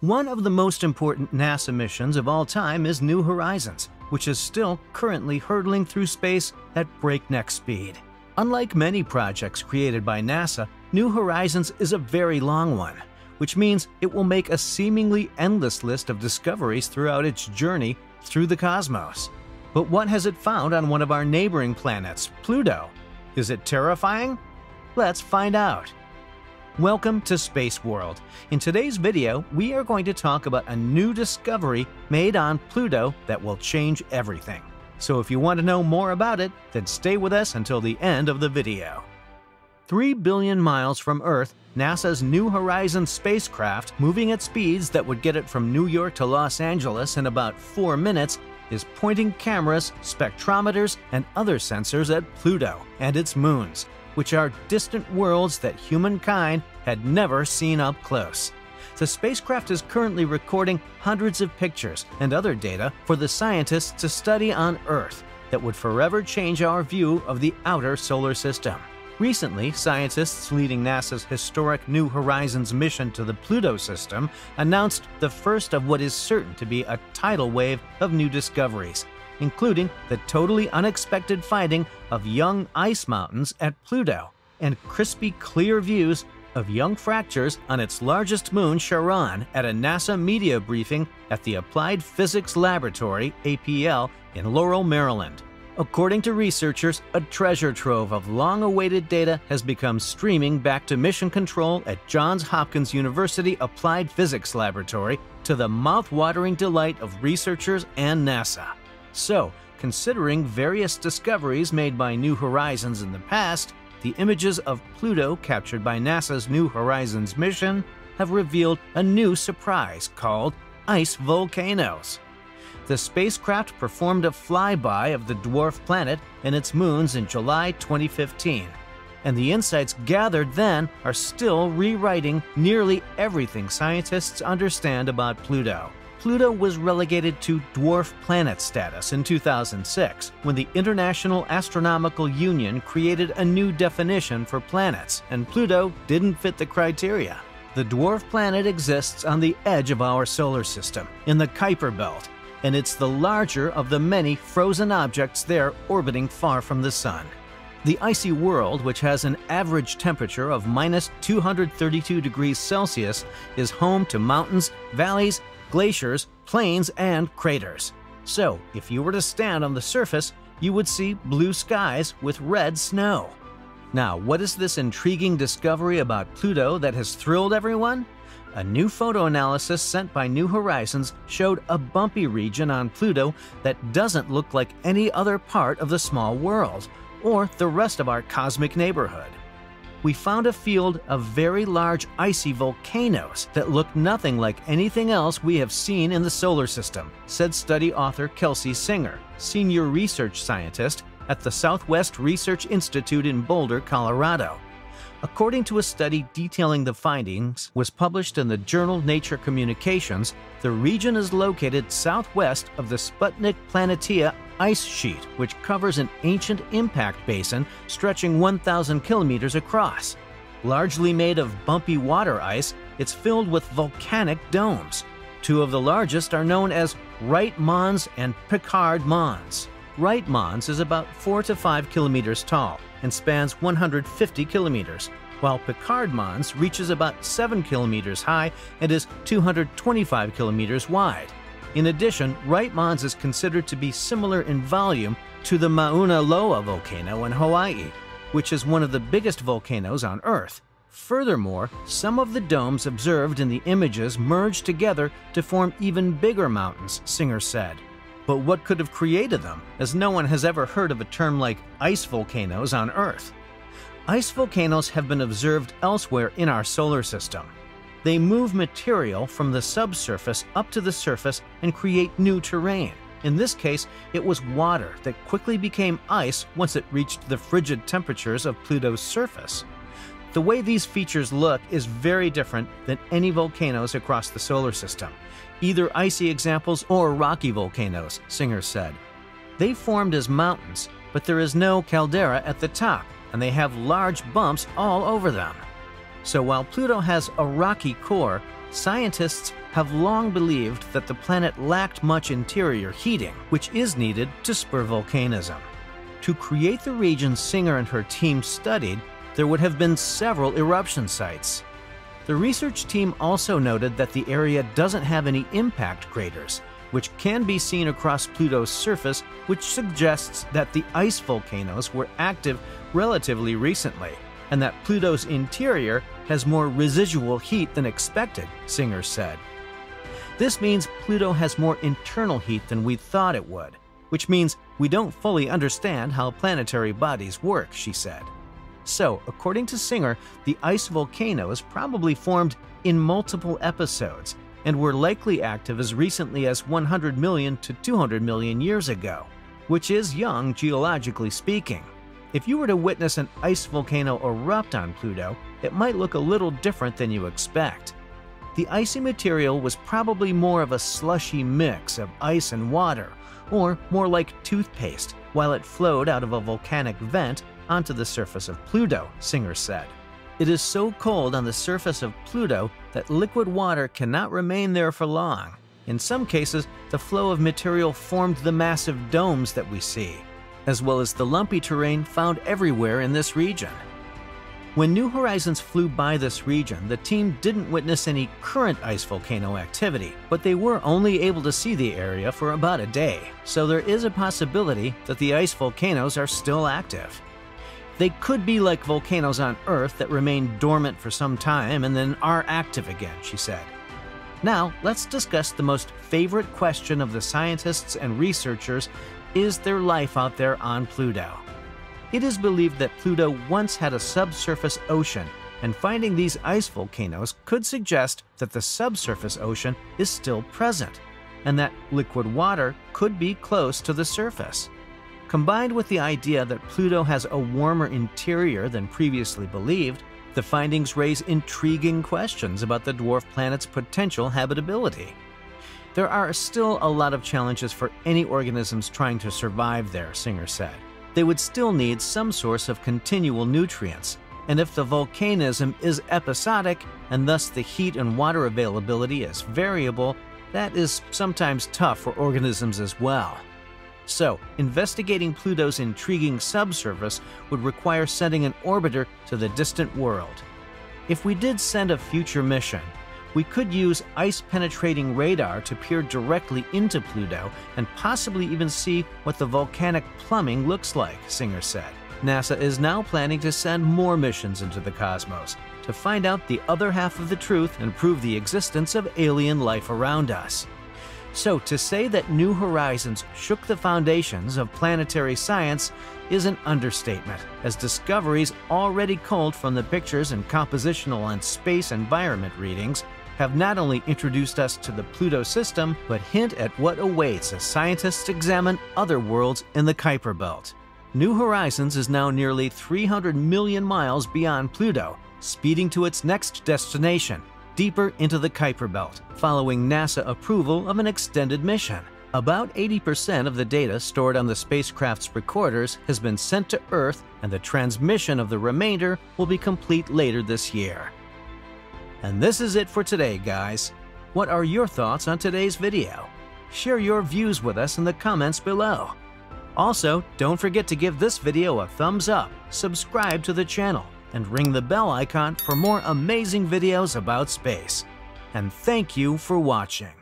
One of the most important NASA missions of all time is New Horizons, which is still currently hurtling through space at breakneck speed. Unlike many projects created by NASA, New Horizons is a very long one, which means it will make a seemingly endless list of discoveries throughout its journey through the cosmos. But what has it found on one of our neighboring planets, Pluto? Is it terrifying? Let's find out. Welcome to Space World. In today's video, we are going to talk about a new discovery made on Pluto that will change everything. So if you want to know more about it, then stay with us until the end of the video. 3 billion miles from Earth, NASA's New Horizons spacecraft, moving at speeds that would get it from New York to Los Angeles in about 4 minutes, is pointing cameras, spectrometers, and other sensors at Pluto and its moons, which are distant worlds that humankind had never seen up close. The spacecraft is currently recording hundreds of pictures and other data for the scientists to study on Earth that would forever change our view of the outer solar system. Recently, scientists leading NASA's historic New Horizons mission to the Pluto system announced the first of what is certain to be a tidal wave of new discoveries, including the totally unexpected finding of young ice mountains at Pluto and crispy, clear views of young fractures on its largest moon, Charon, at a NASA media briefing at the Applied Physics Laboratory, APL, in Laurel, Maryland. According to researchers, a treasure trove of long awaited data has become streaming back to mission control at Johns Hopkins University Applied Physics Laboratory to the mouth watering delight of researchers and NASA. So, considering various discoveries made by New Horizons in the past, the images of Pluto captured by NASA's New Horizons mission have revealed a new surprise called ice volcanoes. The spacecraft performed a flyby of the dwarf planet and its moons in July 2015, and the insights gathered then are still rewriting nearly everything scientists understand about Pluto. Pluto was relegated to dwarf planet status in 2006 when the International Astronomical Union created a new definition for planets, and Pluto didn't fit the criteria. The dwarf planet exists on the edge of our solar system, in the Kuiper Belt, and it's the larger of the many frozen objects there orbiting far from the Sun. The icy world, which has an average temperature of minus 232 degrees Celsius, is home to mountains, valleys, glaciers, plains, and craters. So, if you were to stand on the surface, you would see blue skies with red snow. Now, what is this intriguing discovery about Pluto that has thrilled everyone? A new photo analysis sent by New Horizons showed a bumpy region on Pluto that doesn't look like any other part of the small world, or the rest of our cosmic neighborhood we found a field of very large icy volcanoes that look nothing like anything else we have seen in the solar system, said study author Kelsey Singer, senior research scientist at the Southwest Research Institute in Boulder, Colorado. According to a study detailing the findings was published in the journal Nature Communications, the region is located southwest of the Sputnik Planitia ice sheet, which covers an ancient impact basin stretching 1,000 kilometers across. Largely made of bumpy water ice, it's filled with volcanic domes. Two of the largest are known as Wright Mons and Picard Mons. Wright Mons is about 4 to 5 kilometers tall and spans 150 kilometers, while Picard Mons reaches about 7 kilometers high and is 225 kilometers wide. In addition, Wright Mons is considered to be similar in volume to the Mauna Loa volcano in Hawaii, which is one of the biggest volcanoes on Earth. Furthermore, some of the domes observed in the images merged together to form even bigger mountains, Singer said. But what could have created them, as no one has ever heard of a term like ice volcanoes on Earth? Ice volcanoes have been observed elsewhere in our solar system. They move material from the subsurface up to the surface and create new terrain. In this case, it was water that quickly became ice once it reached the frigid temperatures of Pluto's surface. The way these features look is very different than any volcanoes across the solar system, either icy examples or rocky volcanoes, Singer said. They formed as mountains, but there is no caldera at the top, and they have large bumps all over them. So while Pluto has a rocky core, Scientists have long believed that the planet lacked much interior heating, which is needed to spur volcanism. To create the region Singer and her team studied, there would have been several eruption sites. The research team also noted that the area doesn't have any impact craters, which can be seen across Pluto's surface, which suggests that the ice volcanoes were active relatively recently, and that Pluto's interior has more residual heat than expected, Singer said. This means Pluto has more internal heat than we thought it would, which means we don't fully understand how planetary bodies work, she said. So, according to Singer, the ice volcanoes probably formed in multiple episodes and were likely active as recently as 100 million to 200 million years ago, which is young geologically speaking. If you were to witness an ice volcano erupt on Pluto, it might look a little different than you expect. The icy material was probably more of a slushy mix of ice and water, or more like toothpaste, while it flowed out of a volcanic vent onto the surface of Pluto, Singer said. It is so cold on the surface of Pluto that liquid water cannot remain there for long. In some cases, the flow of material formed the massive domes that we see as well as the lumpy terrain found everywhere in this region. When New Horizons flew by this region, the team didn't witness any current ice volcano activity, but they were only able to see the area for about a day, so there is a possibility that the ice volcanoes are still active. They could be like volcanoes on Earth that remain dormant for some time and then are active again, she said. Now, let's discuss the most favorite question of the scientists and researchers is there life out there on Pluto? It is believed that Pluto once had a subsurface ocean, and finding these ice volcanoes could suggest that the subsurface ocean is still present, and that liquid water could be close to the surface. Combined with the idea that Pluto has a warmer interior than previously believed, the findings raise intriguing questions about the dwarf planet's potential habitability. There are still a lot of challenges for any organisms trying to survive there, Singer said. They would still need some source of continual nutrients, and if the volcanism is episodic and thus the heat and water availability is variable, that is sometimes tough for organisms as well. So, investigating Pluto's intriguing subsurface would require sending an orbiter to the distant world. If we did send a future mission, we could use ice penetrating radar to peer directly into Pluto and possibly even see what the volcanic plumbing looks like, Singer said. NASA is now planning to send more missions into the cosmos to find out the other half of the truth and prove the existence of alien life around us. So, to say that New Horizons shook the foundations of planetary science is an understatement, as discoveries already culled from the pictures and compositional and space environment readings have not only introduced us to the Pluto system, but hint at what awaits as scientists examine other worlds in the Kuiper Belt. New Horizons is now nearly 300 million miles beyond Pluto, speeding to its next destination, deeper into the Kuiper Belt, following NASA approval of an extended mission. About 80% of the data stored on the spacecraft's recorders has been sent to Earth, and the transmission of the remainder will be complete later this year. And this is it for today, guys. What are your thoughts on today's video? Share your views with us in the comments below. Also, don't forget to give this video a thumbs up, subscribe to the channel, and ring the bell icon for more amazing videos about space. And thank you for watching.